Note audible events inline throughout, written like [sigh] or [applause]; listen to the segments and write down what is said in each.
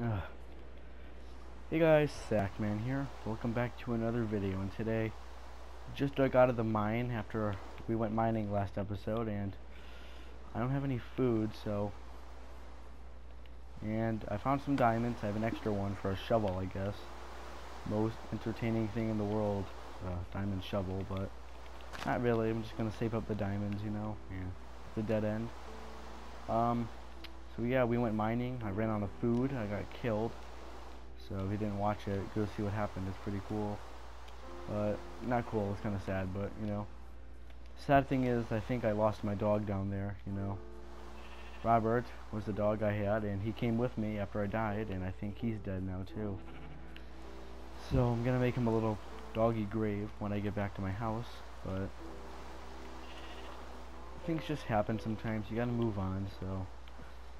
Ugh. Hey guys, Sackman here. Welcome back to another video and today just dug out of the mine after we went mining last episode and I don't have any food so and I found some diamonds. I have an extra one for a shovel I guess. Most entertaining thing in the world, uh, diamond shovel, but not really. I'm just gonna save up the diamonds, you know. Yeah. The dead end. Um so yeah, we went mining. I ran out of food. I got killed. So if you didn't watch it, go see what happened. It's pretty cool. But not cool. It's kind of sad, but you know. Sad thing is, I think I lost my dog down there. You know. Robert was the dog I had, and he came with me after I died, and I think he's dead now too. So I'm gonna make him a little doggy grave when I get back to my house, but things just happen sometimes. You gotta move on. So.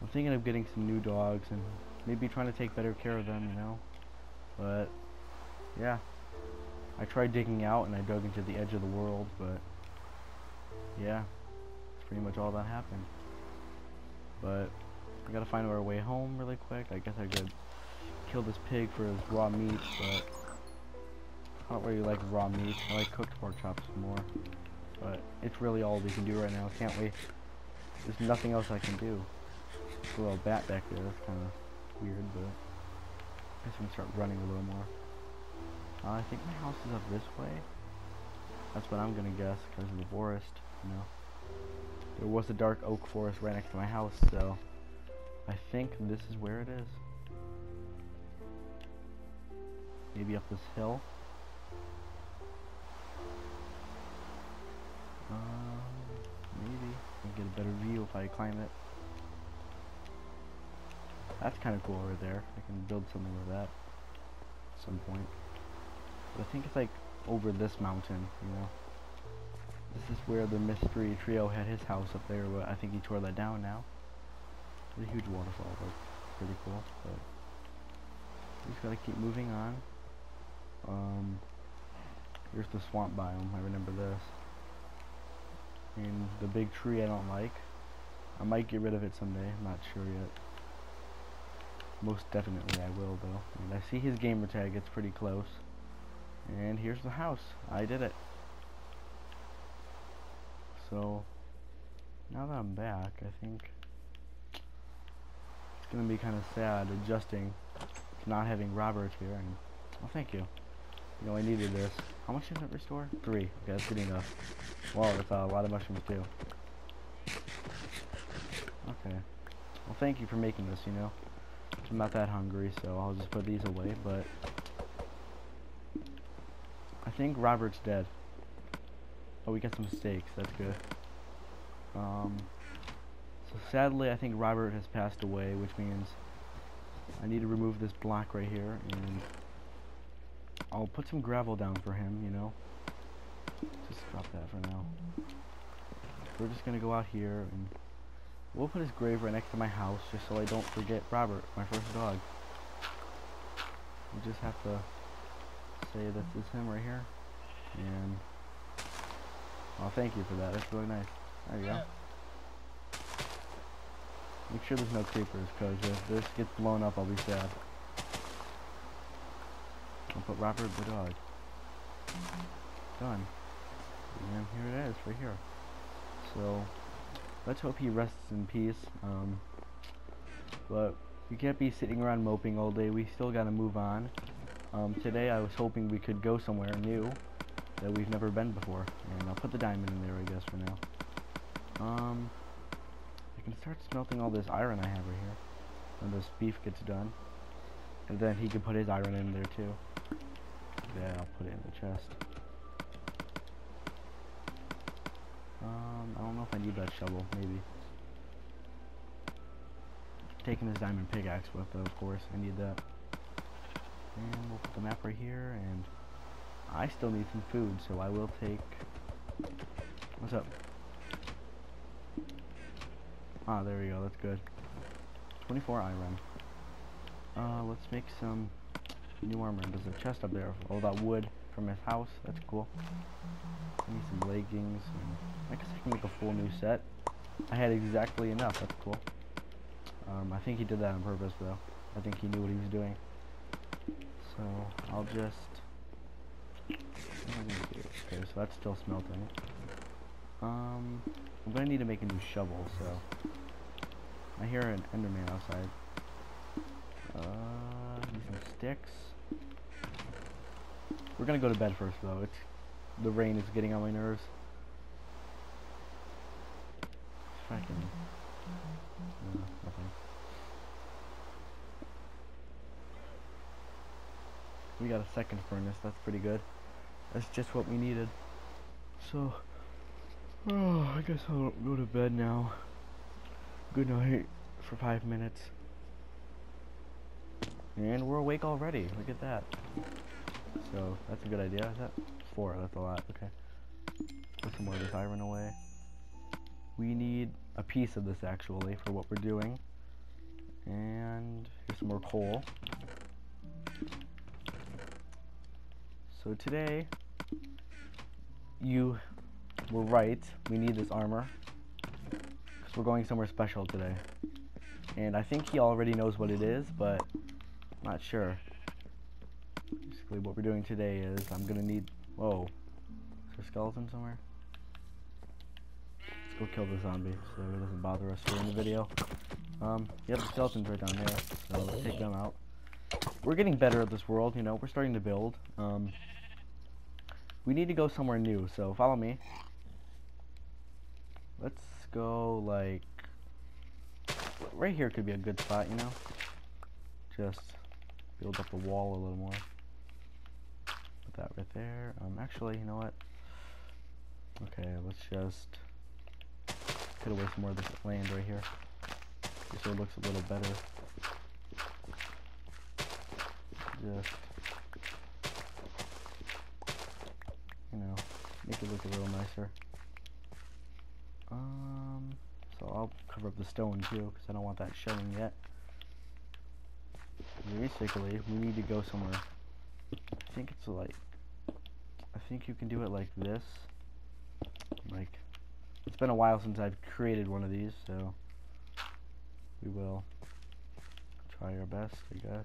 I'm thinking of getting some new dogs and maybe trying to take better care of them, you know. But yeah, I tried digging out and I dug into the edge of the world, but yeah, that's pretty much all that happened. But we gotta find our way home really quick. I guess I could kill this pig for his raw meat, but I don't really like raw meat. I like cooked pork chops more. But it's really all we can do right now, can't we? There's nothing else I can do a little bat back there. That's kind of weird, but I guess we can start running a little more. Uh, I think my house is up this way. That's what I'm gonna guess because of the forest. You know, there was a dark oak forest right next to my house, so I think this is where it is. Maybe up this hill. Um, maybe I'll get a better view if I climb it. That's kind of cool over there. I can build something with that at some point. But I think it's like over this mountain, you know. This is where the mystery trio had his house up there, but I think he tore that down now. It's a huge waterfall, but pretty cool. But we just gotta keep moving on. Um, here's the swamp biome. I remember this. And the big tree I don't like. I might get rid of it someday. I'm not sure yet. Most definitely I will though. And I see his gamer tag, it's pretty close. And here's the house. I did it. So, now that I'm back, I think it's going to be kind of sad adjusting to not having Robert here. And, well, thank you. You know, I needed this. How much does it restore? Three. Okay, that's good enough. Wow, that's a lot of mushrooms too. Okay. Well, thank you for making this, you know. I'm not that hungry, so I'll just put these away, but I think Robert's dead. Oh, we got some steaks. That's good. Um, so sadly, I think Robert has passed away, which means I need to remove this block right here, and I'll put some gravel down for him, you know. Just drop that for now. We're just gonna go out here and We'll put his grave right next to my house just so I don't forget Robert, my first dog. We just have to say that this is him right here. And, well, thank you for that. That's really nice. There you go. Make sure there's no creepers, because if this gets blown up, I'll be sad. I'll put Robert the dog. Done. And here it is, right here. So, let's hope he rests in peace. Um, but we can't be sitting around moping all day. We still got to move on. Um, today I was hoping we could go somewhere new that we've never been before. And I'll put the diamond in there, I guess, for now. Um, I can start smelting all this iron I have right here. When this beef gets done. And then he can put his iron in there, too. Yeah, I'll put it in the chest. Um, I don't know if I need that shovel, maybe. Taking this diamond pickaxe with, of course, I need that. And we'll put the map right here, and I still need some food, so I will take... What's up? Ah, there we go, that's good. 24 iron. Uh, let's make some new armor. There's a chest up there, all that wood from his house. That's cool. I guess I can make a full new set. I had exactly enough. That's cool. Um, I think he did that on purpose, though. I think he knew what he was doing. So I'll just. Okay, so that's still smelting. Um, I'm gonna need to make a new shovel. So I hear an Enderman outside. Uh, some sticks. We're gonna go to bed first, though. It's the rain is getting on my nerves. Uh. We got a second furnace. That's pretty good. That's just what we needed. So, oh, I guess I'll go to bed now. Good night for five minutes. And we're awake already. Look at that. So that's a good idea. Is that four? That's a lot. Okay. Put some more of this iron away. We need a piece of this actually for what we're doing. And here's some more coal. So today, you were right. We need this armor. Because we're going somewhere special today. And I think he already knows what it is, but not sure. Basically what we're doing today is I'm gonna need whoa. Is there a skeleton somewhere? Go kill the zombie so it doesn't bother us during the video. Um, yep, the skeleton's right down there, so let's take them out. We're getting better at this world, you know, we're starting to build. Um, we need to go somewhere new, so follow me. Let's go, like, right here could be a good spot, you know? Just build up the wall a little more Put that right there. Um, actually, you know what? Okay, let's just cut away some more of this land right here. Just so it looks a little better. Just, you know, make it look a little nicer. Um, so I'll cover up the stone too, because I don't want that showing yet. Basically, we need to go somewhere. I think it's like I think you can do it like this. Like, it's been a while since I've created one of these, so we will try our best, I guess.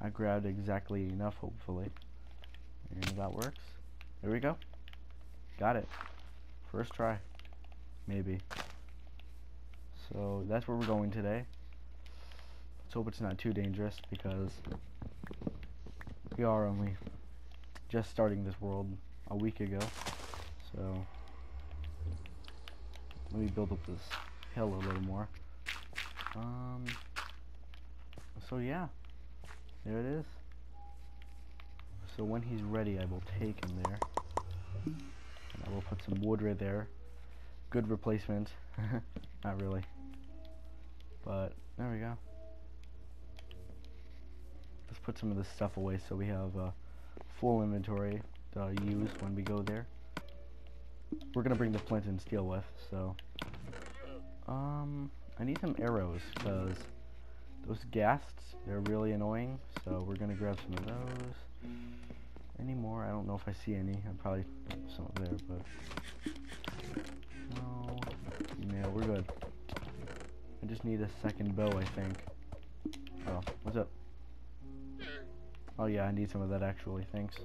I grabbed exactly enough, hopefully. And that works, there we go. Got it. First try. Maybe. So, that's where we're going today. Let's hope it's not too dangerous, because we are only just starting this world a week ago. So let me build up this hill a little more. Um so yeah. There it is. So when he's ready I will take him there. And I will put some wood right there. Good replacement. [laughs] Not really. But there we go let's put some of this stuff away so we have a full inventory to use when we go there. We're gonna bring the flint and steel with, so um I need some arrows because those ghasts they're really annoying, so we're gonna grab some of those. Any more? I don't know if I see any. I probably some there, but no, no, we're good. I just need a second bow, I think. Oh, what's up? Oh yeah, I need some of that actually, thanks.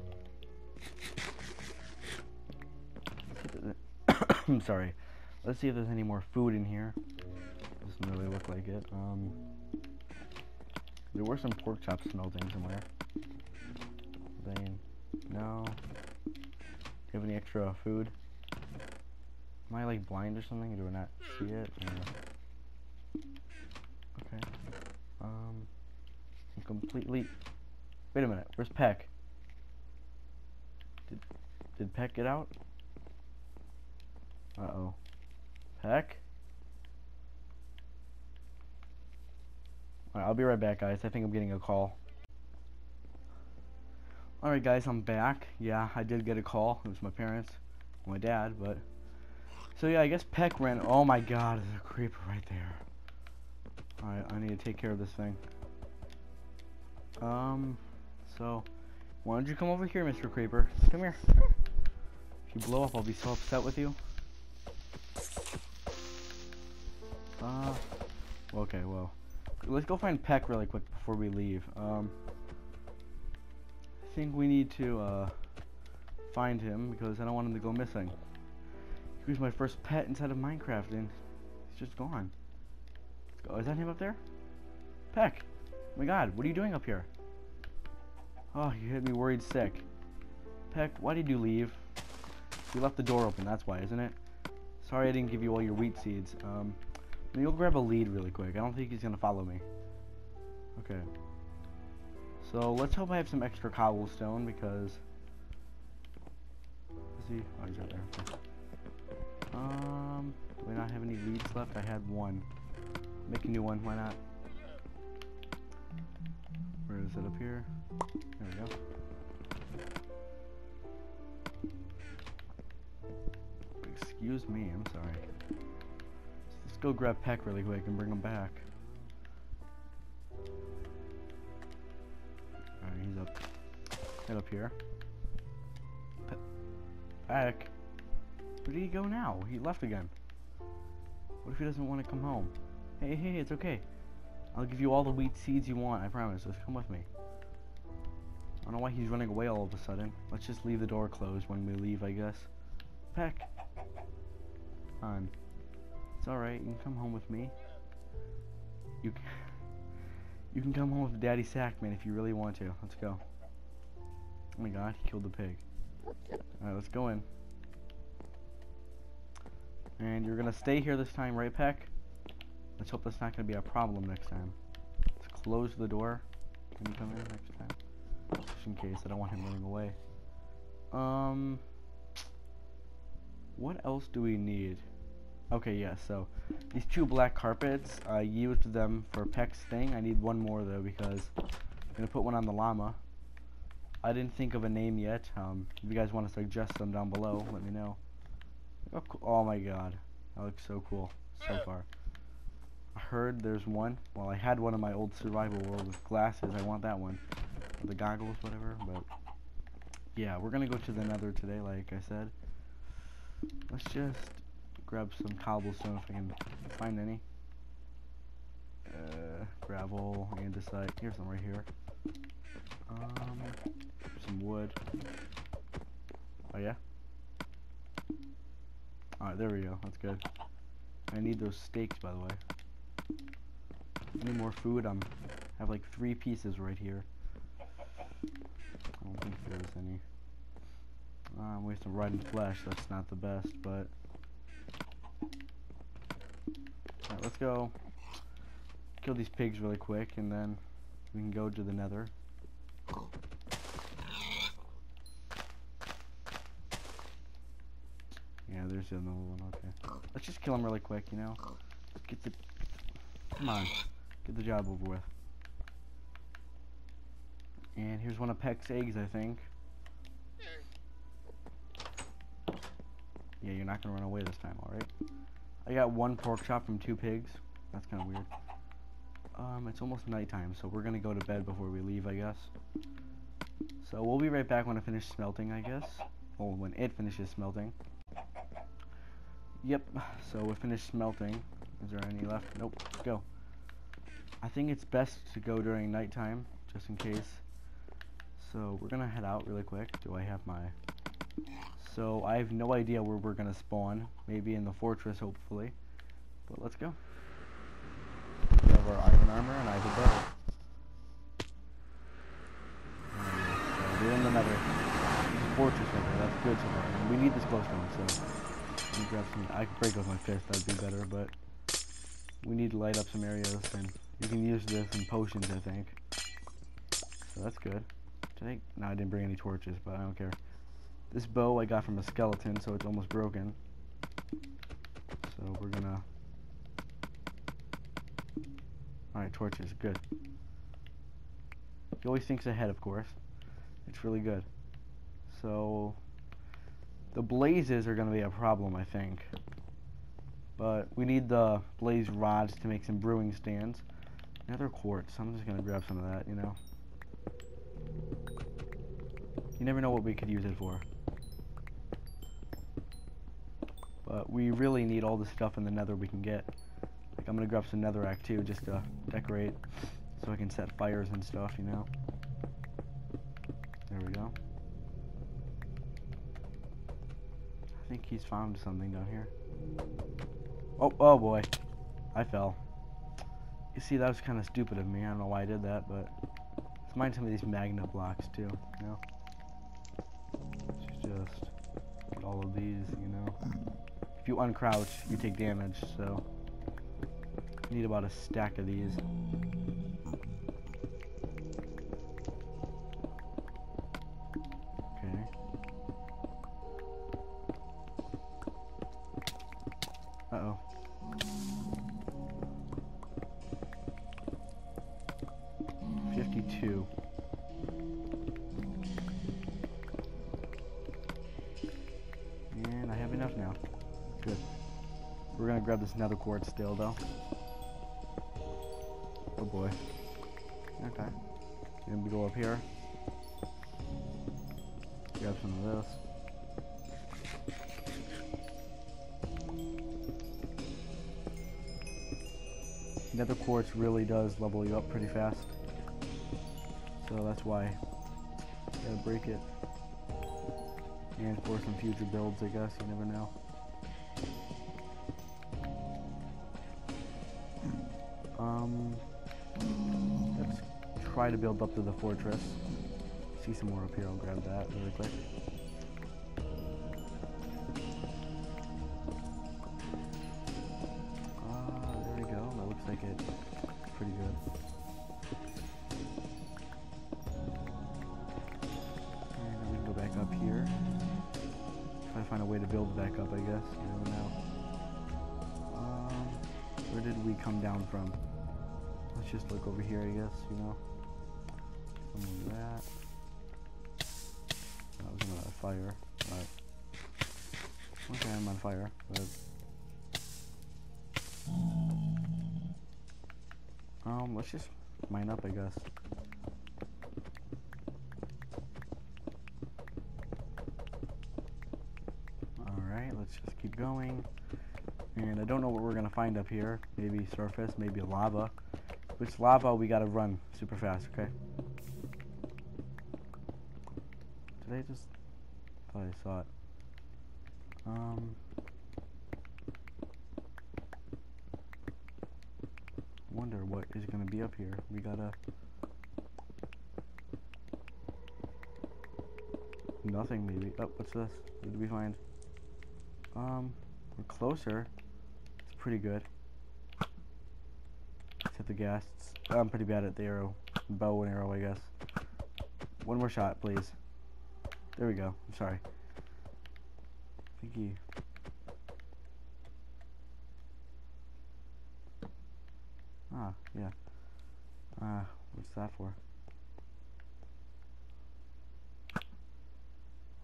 [coughs] I'm sorry. Let's see if there's any more food in here. Doesn't really look like it. Um, there were some pork chops smelting somewhere. They, no. Do you have any extra food? Am I like blind or something? Do I not see it? Or... Okay. Um, I'm completely Wait a minute, where's Peck? Did, did Peck get out? Uh-oh. Peck? Alright, I'll be right back, guys. I think I'm getting a call. Alright, guys, I'm back. Yeah, I did get a call. It was my parents, my dad, but... So, yeah, I guess Peck ran... Oh, my God, there's a creeper right there. Alright, I need to take care of this thing. Um... So, why don't you come over here, Mr. Creeper? Come here. If you blow up, I'll be so upset with you. Uh, Okay, well, let's go find Peck really quick before we leave. Um, I think we need to uh, find him because I don't want him to go missing. He was my first pet inside of Minecraft, and he's just gone. Let's go. Is that him up there? Peck! Oh my God, what are you doing up here? Oh, you had me worried sick. Peck, why did you leave? You left the door open, that's why, isn't it? Sorry I didn't give you all your wheat seeds. Um, maybe you'll grab a lead really quick. I don't think he's gonna follow me. Okay. So let's hope I have some extra cobblestone because. Is he? Oh, he's right there. Okay. Um, do I not have any leads left? I had one. Make a new one. Why not? Where is it up here? There we go. Excuse me, I'm sorry. Let's go grab Peck really quick and bring him back. Alright, he's up. Head up here. Pe Peck. Where did he go now? He left again. What if he doesn't want to come home? Hey, hey, it's okay. I'll give you all the wheat seeds you want, I promise. Just come with me. I don't know why he's running away all of a sudden. Let's just leave the door closed when we leave, I guess. Peck. On. It's alright, you can come home with me. You can, you can come home with Daddy Sackman if you really want to. Let's go. Oh my god, he killed the pig. Alright, let's go in. And you're gonna stay here this time, right, Peck? Let's hope that's not gonna be a problem next time. Let's close the door. Can you come in next time? Just in case, I don't want him running away. Um, what else do we need? Okay, yeah, so these two black carpets, I used them for Peck's thing. I need one more though because I'm gonna put one on the llama. I didn't think of a name yet. Um, if you guys want to suggest them down below, let me know. Oh, oh my god, that looks so cool so far. I heard there's one. Well, I had one in my old survival world with glasses. I want that one. The goggles, whatever. But yeah, we're gonna go to the Nether today, like I said. Let's just grab some cobblestone if I can find any. Uh, gravel, andesite. Here's some right here. Um, some wood. Oh yeah. Alright, there we go. That's good. I need those steaks, by the way. Any more food? I'm I have like three pieces right here. I don't think there's any. I'm wasting rotten flesh. That's not the best, but. Alright, let's go kill these pigs really quick, and then we can go to the nether. Yeah, there's another one. Okay. Let's just kill him really quick, you know? Get the... Come on. Get the job over with. And here's one of Peck's eggs, I think. Yeah, you're not gonna run away this time, alright? I got one pork chop from two pigs. That's kind of weird. Um, it's almost nighttime, so we're gonna go to bed before we leave, I guess. So we'll be right back when I finish smelting, I guess. Well, when it finishes smelting. Yep, so we finished smelting. Is there any left? Nope, let's go. I think it's best to go during nighttime, just in case. So we're gonna head out really quick. Do I have my... So I have no idea where we're gonna spawn. Maybe in the fortress, hopefully. But let's go. We have our iron armor and I have a bow. We're in the nether. Fortress there. That's good so far. We need this glowstone, so... Let me grab some... I could break with my fist, that'd be better, but... We need to light up some areas, and you can use this in potions, I think. So that's good. I think... No, I didn't bring any torches, but I don't care. This bow I got from a skeleton, so it's almost broken. So we're gonna... Alright, torches, good. He always thinks ahead, of course. It's really good. So... The blazes are gonna be a problem, I think. But we need the blaze rods to make some brewing stands. Another quartz. I'm just gonna grab some of that, you know. You never know what we could use it for. But we really need all the stuff in the nether we can get. Like I'm gonna grab some netherrack too, just to decorate, so I can set fires and stuff, you know. There we go. I think he's found something down here. Oh, oh boy. I fell. You see, that was kind of stupid of me. I don't know why I did that, but let's mine some of these magma blocks too, you know. Let's just get all of these, you know. If you uncrouch, you take damage, so need about a stack of these. Okay. Uh-oh. Fifty-two. And I have enough now. Good. We're gonna grab this nether quartz still, though. Oh boy. Okay. Then we go up here. Grab some of this. Nether quartz really does level you up pretty fast. So that's why. Gotta break it. And for some future builds, I guess. You never know. Um, let's try to build up to the fortress. See some more up here. I'll grab that really quick. Fire. Okay, I'm on fire. Um, let's just mine up, I guess. Alright, let's just keep going. And I don't know what we're gonna find up here. Maybe surface, maybe lava. It's lava, we gotta run super fast, okay? Did I just... thought I it. Um... Wonder what is gonna be up here. We gotta... Nothing, maybe. Oh, what's this? What did we find? Um, we're closer. It's pretty good. Hit the ghast. I'm pretty bad at the arrow. Bow and arrow, I guess. One more shot, please. There we go. I'm sorry. Ah, yeah. Ah, what's that for? Oh,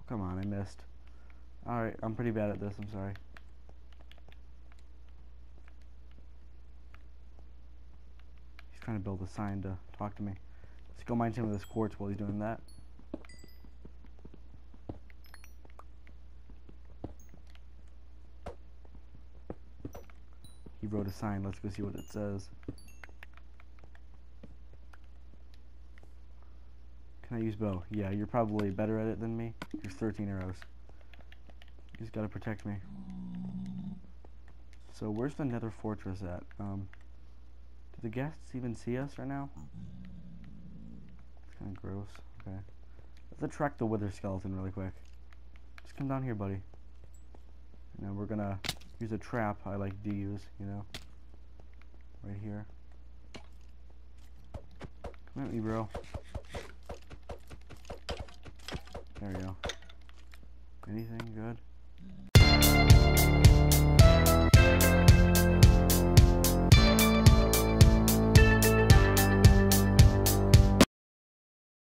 come on, I missed. Alright, I'm pretty bad at this, I'm sorry. He's trying to build a sign to talk to me. Let's go mine some of this quartz while he's doing that. A sign, let's go see what it says. Can I use bow? Yeah, you're probably better at it than me. There's 13 arrows. You just gotta protect me. So where's the nether fortress at? Um, do the ghasts even see us right now? It's kind of gross. Okay. Let's attract the wither skeleton really quick. Just come down here, buddy. And then we're gonna use a trap I like to use, you know. Right here. Come at me, bro. There we go. Anything good?